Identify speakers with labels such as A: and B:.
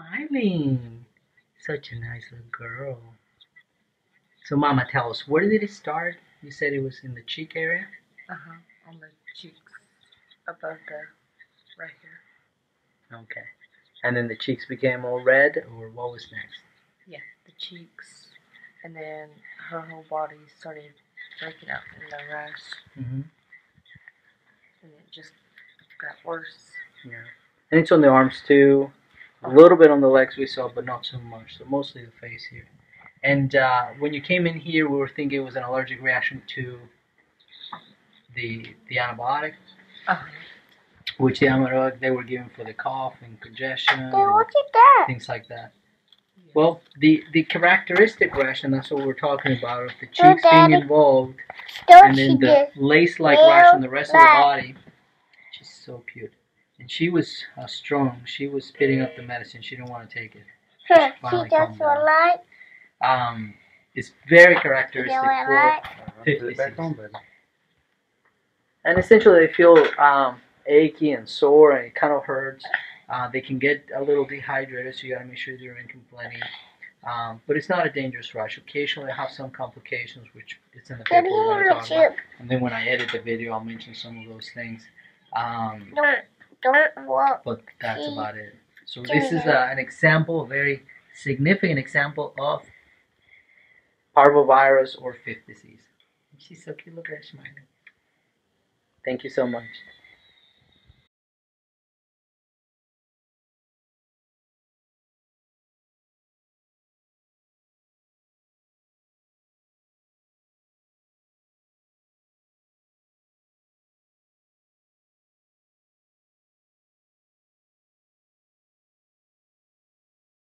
A: Smiling. Such a nice little girl. So, Mama, tell us, where did it start? You said it was in the cheek area?
B: Uh huh. On the cheeks, above the right here.
A: Okay. And then the cheeks became all red, or what was next?
B: Yeah, the cheeks, and then her whole body started breaking out in the rash,
A: Mm-hmm.
B: and it just got worse.
A: Yeah. And it's on the arms too. A little bit on the legs we saw, but not so much. So mostly the face here. And uh, when you came in here, we were thinking it was an allergic reaction to the the antibiotic,
B: Uh huh.
A: which the antibiotic they were given for the cough and congestion
C: look at that.
A: things like that. Well, the the characteristic rash, and that's what we're talking about, of the cheeks being involved, and then the lace-like rash on the rest of the body. She's so cute. And she was uh, strong. She was spitting up the medicine. She didn't want to take it.
C: Huh,
A: finally
C: she
A: calmed
C: just
A: down.
C: like
A: Um, it's very
C: you
A: characteristic
C: know what
A: for,
C: I
A: Fifty
D: back home, baby.
A: and essentially they feel um, achy and sore, and it kind of hurts. Uh, they can get a little dehydrated, so you gotta make sure they're drinking plenty. Um, but it's not a dangerous rash. Occasionally, I have some complications, which it's in the paper
C: Daddy,
A: we're
C: want
A: gonna
C: a
A: talk about.
C: chip?
A: And then when I edit the video, I'll mention some of those things. Um,
C: Don't, don't walk.
A: but that's about it. So this is uh, an example, a very significant example of parvovirus or fifth disease. She's so cute. Look at her smiling. Thank you so much.